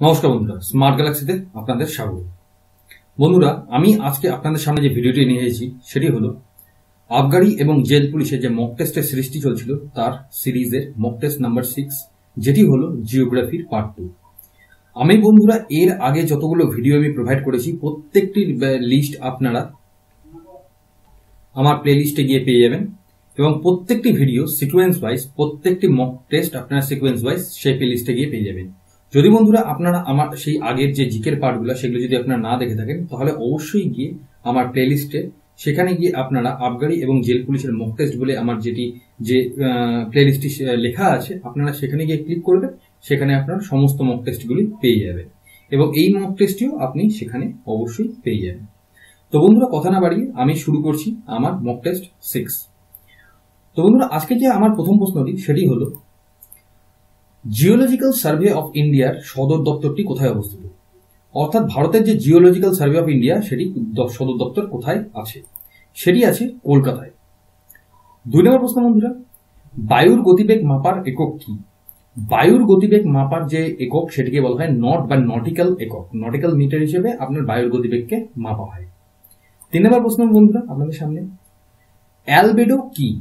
নমস্কার বন্ধুরা স্মার্ট গ্যালাক্সিতে আপনাদের স্বাগত। বন্ধুরা, আমি আজকে আপনাদের সামনে যে ভিডিওটি নিয়ে এসেছি, সেটি হলো আবগারি এবং জেল পুলিশের যে মক টেস্টের সৃষ্টি চলছিল, তার সিরিজের মক টেস্ট নাম্বার সিক্স যেটি হলো জিওগ্রাফির পার্ট টু আমি বন্ধুরা, এর আগে যতগুলো ভিডিও আমি প্রোভাইড করেছি প্রত্যেকটির লিস্ট আপনারা আমার প্লে লিস্টে গিয়ে পেয়ে যাবেন এবং প্রত্যেকটি ভিডিও সিকোয়েন্স ওয়াইজ প্রত্যেকটি মক টেস্ট আপনারা সিকোয়েন্স ওয়াইজ সেই প্লে লিস্টে গিয়ে পেয়ে যাবেন। যদি বন্ধুরা আপনারা আমার সেই আগের যে জিকের পার্টগুলো, সেগুলো যদি আপনারা না দেখে থাকেন, তাহলে অবশ্যই গিয়ে আমার প্লে লিস্টে সেখানে গিয়ে আপনারা আবগারি এবং জেল পুলিশের মক টেস্ট বলে আমার যেটি, যে প্লে লিস্টটি লেখা আছে, আপনারা সেখানে গিয়ে ক্লিক করবেন, সেখানে আপনারা সমস্ত মক টেস্টগুলি পেয়ে যাবেন এবং এই মক টেস্টটিও আপনি সেখানে অবশ্যই পেয়ে যাবেন। তো বন্ধুরা, কথা না বাড়িয়ে আমি শুরু করছি আমার মক টেস্ট সিক্স তো বন্ধুরা, আজকে যে আমার প্রথম প্রশ্নটি, সেটি হলো জিওলজিক্যাল সার্ভে অফ ইন্ডিয়ার সদর দপ্তরটি কোথায় অবস্থিত? অর্থাৎ ভারতের যে জিওলজিক্যাল সার্ভে অফ ইন্ডিয়া সেটি সদর দপ্তর কোথায় আছে? সেটি আছে কলকাতায়। দুই নম্বর প্রশ্ন, বন্ধুরা, বায়ুর গতিবেগ মাপার একক কি? বায়ুর গতিবেগ মাপার যে একক, সেটিকে বলা হয় নট বা নটিক্যাল একক। নটিক্যাল মিটার হিসেবে আপনার বায়ুর গতিবেগকে মাপা হয়। তিন নম্বর প্রশ্ন, বন্ধুরা, আপনাদের সামনে। অ্যালবেডো কি?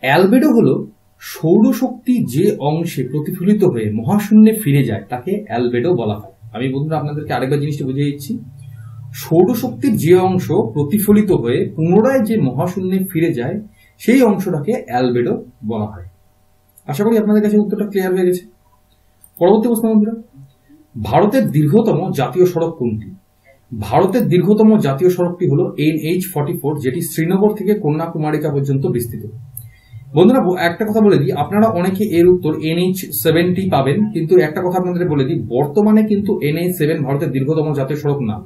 অ্যালবেডো হলো সৌরশক্তি যে অংশে প্রতিফলিত হয়ে মহাশূন্যে ফিরে যায়, তাকে অ্যালবেডো বলা হয়। আমি বন্ধুরা আপনাদেরকে আরেকবার জিনিসটা বুঝিয়ে দিচ্ছি। সৌরশক্তির যে অংশ প্রতিফলিত হয়ে পুনরায় যে মহাশূন্যে ফিরে যায়, সেই অংশটাকে অ্যালবেডো বলা হয়। আশা করি আপনাদের কাছে উত্তরটা ক্লিয়ার হয়ে গেছে। পরবর্তী প্রশ্ন বন্ধুরা। ভারতের দীর্ঘতম জাতীয় সড়ক কোনটি? ভারতের দীর্ঘতম জাতীয় সড়কটি হলো এন এইচ ফর্টি ফোর যেটি শ্রীনগর থেকে কন্যাকুমারিকা পর্যন্ত বিস্তৃত। বন্ধুরা একটা কথা বলে দিই, আপনারা অনেকে এর উত্তর এনএইচ সেভেনটি পাবেন, কিন্তু একটা কথা আপনাদের বলে দিই, বর্তমানে কিন্তু এনএইচ সেভেন ভারতের দীর্ঘতম জাতীয় সড়ক না।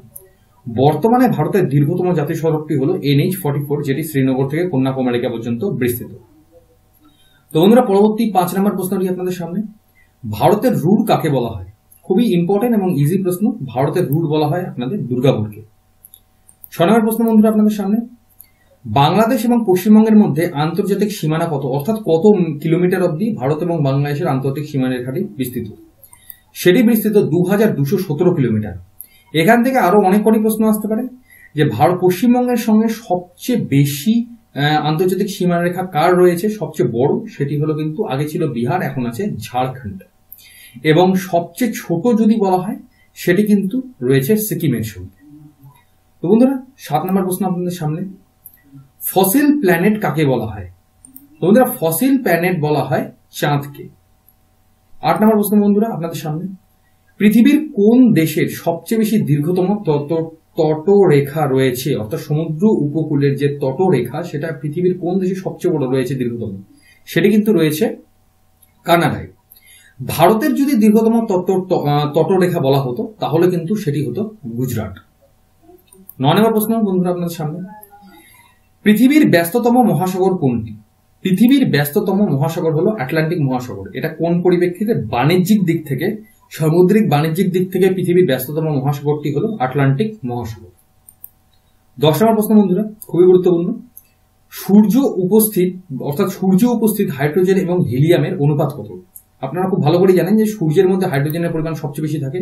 বর্তমানে ভারতের দীর্ঘতম জাতীয় সড়কটি হলো এনএইচ ফর্টি ফোর যেটি শ্রীনগর থেকে কন্যাকুমারিকা পর্যন্ত বিস্তৃত। তো বন্ধুরা, পরবর্তী পাঁচ নম্বর প্রশ্নটি আপনাদের সামনে। ভারতের রুট কাকে বলা হয়? খুবই ইম্পর্টেন্ট এবং ইজি প্রশ্ন, ভারতের রুট বলা হয় আপনাদের দুর্গাপুরকে। ছয় নম্বর প্রশ্ন বন্ধুরা আপনাদের সামনে। বাংলাদেশ এবং পশ্চিমবঙ্গের মধ্যে আন্তর্জাতিক সীমানা কত? অর্থাৎ কত কিলোমিটার অবধি ভারত এবং বাংলাদেশের আন্তর্জাতিক সীমানা রেখাটি বিস্তৃত? সেটি বিস্তৃত দু হাজার দুশো সতেরো কিলোমিটার। এখান থেকে আরও অনেক কটি প্রশ্ন আসতে পারে। যে ভারত পশ্চিমবঙ্গের সঙ্গে সবচেয়ে বেশি আন্তর্জাতিক সীমানা রেখা কার রয়েছে? সবচেয়ে বড় সেটি হলো কিন্তু আগে ছিল বিহার, এখন আছে ঝাড়খণ্ড। এবং সবচেয়ে ছোট যদি বলা হয়, সেটি কিন্তু রয়েছে সিকিমের সঙ্গে। তো বন্ধুরা, সাত নম্বর প্রশ্ন আপনাদের সামনে। ফসিল প্ল্যানেট কাকে বলা হয়? বন্ধুরা, ফসিল প্ল্যানেট বলা হয় চাঁদকে। আট নম্বর প্রশ্ন, বন্ধুরা, আপনাদের সামনে। পৃথিবীর কোন দেশের সবচেয়ে বেশি দীর্ঘতম তট তটরেখা রয়েছে? অর্থাৎ সমুদ্র উপকূলের যে তটরেখা, সেটা পৃথিবীর কোন দেশে সবচেয়ে বড় রয়েছে দীর্ঘতম? সেটি কিন্তু রয়েছে কানাডায়। ভারতের যদি দীর্ঘতম তটরেখা বলা হতো, তাহলে কিন্তু সেটি হতো গুজরাট। নয় নম্বর প্রশ্ন, বন্ধুরা, আপনাদের সামনে। পৃথিবীর ব্যস্ততম মহাসাগর কোনটি? পৃথিবীর ব্যস্ততম মহাসাগর হলো আটলান্টিক মহাসাগর। এটা কোন পরিপ্রেক্ষিতে বাণিজ্যিক দিক থেকে, সামুদ্রিক বাণিজ্যিক দিক থেকে পৃথিবীর ব্যস্ততম মহাসাগরটি হলো আটলান্টিক মহাসাগর? দশ নম্বর প্রশ্ন বন্ধুরা, খুবই গুরুত্বপূর্ণ। সূর্য উপস্থিত, অর্থাৎ সূর্য উপস্থিত হাইড্রোজেন এবং হিলিয়ামের অনুপাত কত? আপনারা খুব ভালো করে জানেন যে সূর্যের মধ্যে হাইড্রোজেনের পরিমাণ সবচেয়ে বেশি থাকে।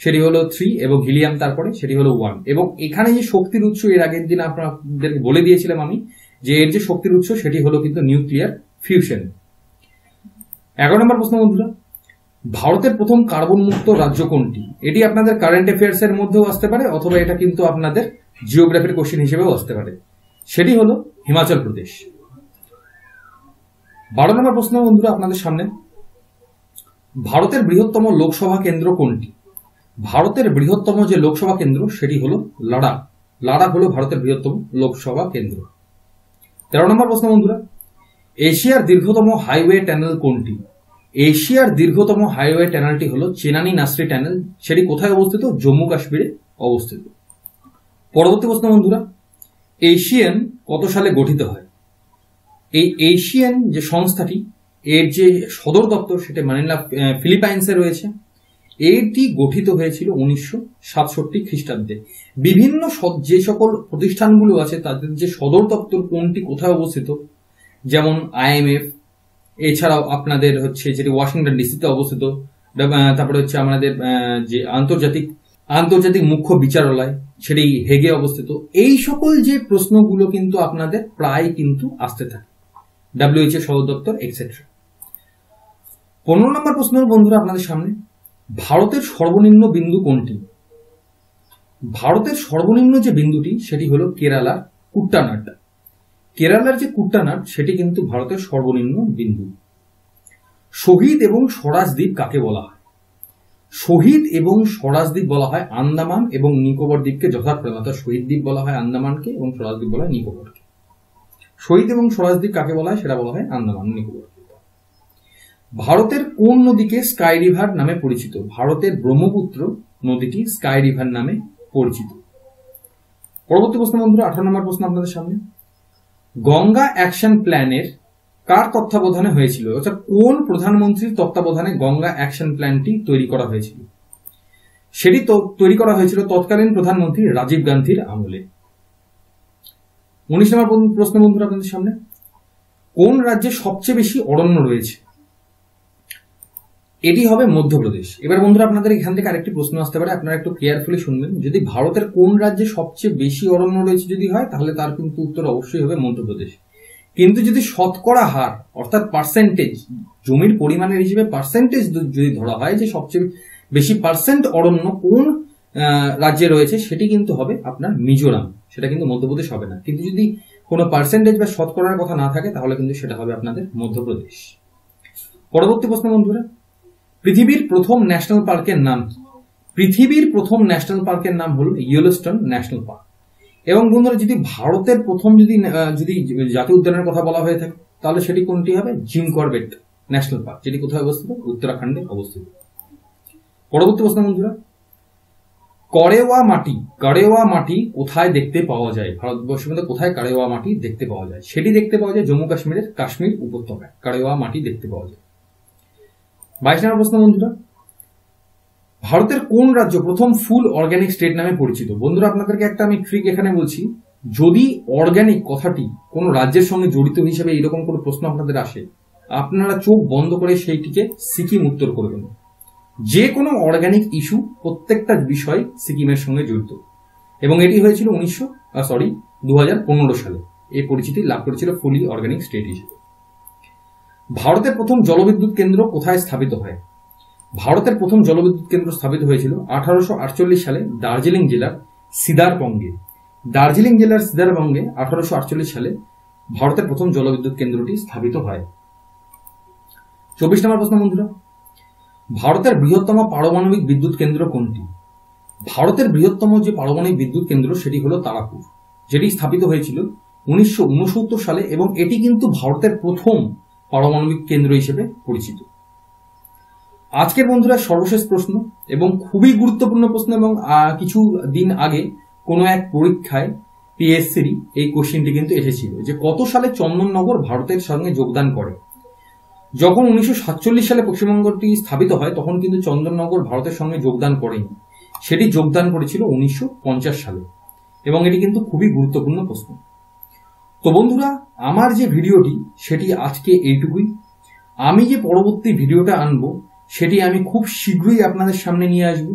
সেটি হলো থ্রি এবং হিলিয়াম তারপরে সেটি হলো ওয়ান এবং এখানে যে শক্তির উৎস, এর আগের দিন আপনাদের বলে দিয়েছিলাম আমি যে এর যে শক্তির উৎস, সেটি হলো কিন্তু নিউক্লিয়ার ফিউশন এগারো নম্বর প্রশ্ন বন্ধুরা, ভারতের প্রথম কার্বন মুক্ত রাজ্য কোনটি? এটি আপনাদের কারেন্ট অ্যাফেয়ার্স এর মধ্যেও আসতে পারে, অথবা এটা কিন্তু আপনাদের জিওগ্রাফির কোশ্চেন হিসেবেও আসতে পারে। সেটি হলো হিমাচল প্রদেশ। বারো নম্বর প্রশ্ন বন্ধুরা, আপনাদের সামনে। ভারতের বৃহত্তম লোকসভা কেন্দ্র কোনটি? ভারতের বৃহত্তম যে লোকসভা কেন্দ্র, সেটি হলো লাডাখ। লাডাখ হলো ভারতের বৃহত্তম লোকসভা কেন্দ্র। তেরো নম্বর প্রশ্ন, বন্ধুরা। এশিয়ার দীর্ঘতম হাইওয়ে টানেল কোনটি? এশিয়ার দীর্ঘতম হাইওয়ে টানেলটি হলো চেনানি নাসরি টানেল সেটি কোথায় অবস্থিত? জম্মু কাশ্মীরে অবস্থিত। পরবর্তী প্রশ্ন, বন্ধুরা। এশিয়ান কত সালে গঠিত হয়? এই এশিয়ান যে সংস্থাটি এর যে সদর দপ্তর সেটা মানিলা ফিলিপাইন্সে রয়েছে। এটি গঠিত হয়েছিল উনিশশো সাতষট্টি খ্রিস্টাব্দে। বিভিন্ন যে সকল প্রতিষ্ঠানগুলো আছে, তাদের যে সদর দপ্তর কোনটি কোথায় অবস্থিত, যেমন আইএমএফ এছাড়াও আপনাদের হচ্ছে যেটি ওয়াশিংটন ডিসিতে অবস্থিত তারপরে হচ্ছে আমাদের যে আন্তর্জাতিক আন্তর্জাতিক মুখ্য বিচারালয়, সেটি হেগে অবস্থিত। এই সকল যে প্রশ্নগুলো কিন্তু আপনাদের প্রায় কিন্তু আসতে থাকে। ডাব্লিউএইচ এর সদর দপ্তর এক্সেট্রা পনেরো নম্বর প্রশ্ন বন্ধুরা আপনাদের সামনে, ভারতের সর্বনিম্ন বিন্দু কোনটি? ভারতের সর্বনিম্ন যে বিন্দুটি, সেটি হলো কেরালার কুট্টানাট কেরালার যে কুট্টানাট সেটি কিন্তু ভারতের সর্বনিম্ন বিন্দু। শহীদ এবং স্বরাজ দ্বীপ কাকে বলা হয়? শহীদ এবং স্বরাজ দ্বীপ বলা হয় আন্দামান এবং নিকোবর দ্বীপকে যথাক্রমে, অর্থাৎ শহীদ দ্বীপ বলা হয় আন্দামানকে এবং স্বরাজ দ্বীপ বলা হয় নিকোবরকে। শহীদ এবং স্বরাজ দ্বীপ কাকে বলা হয়? সেটা বলা হয় আন্দামান, নিকোবর। ভারতের কোন নদীকে স্কাই রিভার নামে পরিচিত? ভারতের ব্রহ্মপুত্র নদীটি স্কাই রিভার নামে পরিচিত। পরবর্তী প্রশ্ন বন্ধুরা, আঠারো নম্বর প্রশ্ন আপনাদের সামনে। গঙ্গা অ্যাকশন প্ল্যানের কার তত্ত্বাবধানে হয়েছিল? অর্থাৎ কোন প্রধানমন্ত্রীর তত্ত্বাবধানে গঙ্গা অ্যাকশন প্ল্যানটি তৈরি করা হয়েছিল? সেটি তৈরি করা হয়েছিল তৎকালীন প্রধানমন্ত্রী রাজীব গান্ধীর আমলে। উনিশ নম্বর প্রশ্ন বন্ধুরা আপনাদের সামনে। কোন রাজ্যে সবচেয়ে বেশি অরণ্য রয়েছে? এটি হবে মধ্যপ্রদেশ। এবার বন্ধুরা, আপনাদের এখান থেকে আরেকটি প্রশ্ন আসতে পারে। আপনারা একটু কেয়ারফুলি শুনবেন। যদি ভারতের কোন রাজ্যে সবচেয়ে বেশি অরণ্য রয়েছে যদি হয়, তাহলে তার কিন্তু উত্তর অবশ্যই হবে মধ্যপ্রদেশ। কিন্তু যদি শতকরা হার, অর্থাৎ পার্সেন্টেজ জমির পরিমাণের হিসেবে পার্সেন্টেজ যদি ধরা হয় যে সবচেয়ে বেশি পার্সেন্ট অরণ্য কোন রাজ্যে রয়েছে, সেটি কিন্তু হবে আপনার মিজোরাম। সেটা কিন্তু মধ্যপ্রদেশ হবে না। কিন্তু যদি কোনো পার্সেন্টেজ বা শতকরার কথা না থাকে, তাহলে কিন্তু সেটা হবে আপনাদের মধ্যপ্রদেশ। পরবর্তী প্রশ্ন বন্ধুরা। পৃথিবীর প্রথম ন্যাশনাল পার্কের নাম কি? পৃথিবীর প্রথম ন্যাশনাল পার্কের নাম হল ইয়েলোস্টোন ন্যাশনাল পার্ক এবং বন্ধুরা, যদি ভারতের প্রথম যদি যদি জাতীয় উদ্যানের কথা বলা হয়ে থাকে, তাহলে সেটি কোনটি হবে? জিম করবেট ন্যাশনাল পার্ক যেটি কোথায় অবস্থিত? উত্তরাখণ্ডে অবস্থিত। পরবর্তী প্রশ্ন বন্ধুরা, করেওয়া মাটি, কারেওয়া মাটি কোথায় দেখতে পাওয়া যায়? ভারতবর্ষের মধ্যে কোথায় কারেওয়া মাটি দেখতে পাওয়া যায়? সেটি দেখতে পাওয়া যায় জম্মু কাশ্মীরের কাশ্মীর উপত্যকায়। কারেওয়া মাটি দেখতে পাওয়া যায়। বাইশ নম্বর প্রশ্ন বন্ধুরা, ভারতের কোন রাজ্য প্রথম ফুল অর্গানিক স্টেট নামে পরিচিত? বন্ধুরা, আপনাদেরকে একটা আমি ট্রিক এখানে বলছি, যদি অর্গানিক কথাটি কোন রাজ্যের সঙ্গে জড়িত হিসেবে এরকম কোনো প্রশ্ন আপনাদের আসে, আপনারা চোখ বন্ধ করে সেইটিকে সিকিম উত্তর করবেন যে কোনো অর্গানিক ইস্যু প্রত্যেকটা বিষয় সিকিমের সঙ্গে জড়িত। এবং এটি হয়েছিল উনিশশো সরি দু হাজার পনেরো সালে। এই পরিচিতি লাভ করেছিল ফুলি অর্গানিক স্টেট হিসেবে। ভারতের প্রথম জলবিদ্যুৎ কেন্দ্র কোথায় স্থাপিত হয়? ভারতের প্রথম জলবিদ্যুৎ কেন্দ্র স্থাপিত হয়েছিল আঠারোশো আটচল্লিশ সালে দার্জিলিং জেলার সিদারবঙ্গে। দার্জিলিং জেলার সিদারবঙ্গে আঠারোশো সালে ভারতের প্রথম জলবিদ্যুৎ কেন্দ্রটি স্থাপিত হয়। চব্বিশ নম্বর প্রশ্ন বন্ধুরা, ভারতের বৃহত্তম পারমাণবিক বিদ্যুৎ কেন্দ্র কোনটি? ভারতের বৃহত্তম যে পারমাণবিক বিদ্যুৎ কেন্দ্র সেটি হলো তারাপুর, যেটি স্থাপিত হয়েছিল উনিশশো উনসত্তর সালে এবং এটি কিন্তু ভারতের প্রথম পারমাণবিক কেন্দ্র হিসেবে পরিচিত। আজকের বন্ধুরা সর্বশেষ প্রশ্ন, এবং খুবই গুরুত্বপূর্ণ প্রশ্ন, এবং কিছু দিন আগে কোনো এক পরীক্ষায় পিএসসির এই কোশ্চেনটি কিন্তু এসেছিল যে কত সালে চন্দননগর ভারতের সঙ্গে যোগদান করে? যখন উনিশশো সাতচল্লিশ সালে পশ্চিমবঙ্গটি স্থাপিত হয়, তখন কিন্তু চন্দননগর ভারতের সঙ্গে যোগদান করেনি। সেটি যোগদান করেছিল উনিশশো পঞ্চাশ সালে, এবং এটি কিন্তু খুবই গুরুত্বপূর্ণ প্রশ্ন। তো বন্ধুরা, আমার যে ভিডিওটি, সেটি আজকে এইটুকুই। আমি যে পরবর্তী ভিডিওটা আনব, সেটি আমি খুব শীঘ্রই আপনাদের সামনে নিয়ে আসব।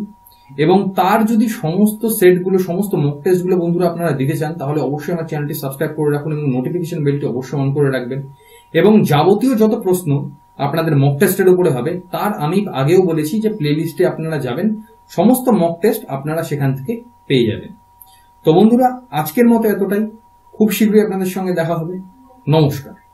এবং তার যদি সমস্ত সেটগুলো, সমস্ত মক টেস্টগুলো বন্ধুরা আপনারা দিতে চান, তাহলে অবশ্যই আমার চ্যানেলটি সাবস্ক্রাইব করে রাখুন এবং নোটিফিকেশন বেলটি অবশ্যই অন করে রাখবেন। এবং যাবতীয় যত প্রশ্ন আপনাদের মক টেস্টের উপরে হবে, তার আমি আগেও বলেছি যে প্লেলিস্টে আপনারা যাবেন, সমস্ত মক টেস্ট আপনারা সেখান থেকে পেয়ে যাবেন। তো বন্ধুরা, আজকের মতো এতটাই। খুব শীঘ্রই আপনাদের সঙ্গে দেখা হবে। নমস্কার।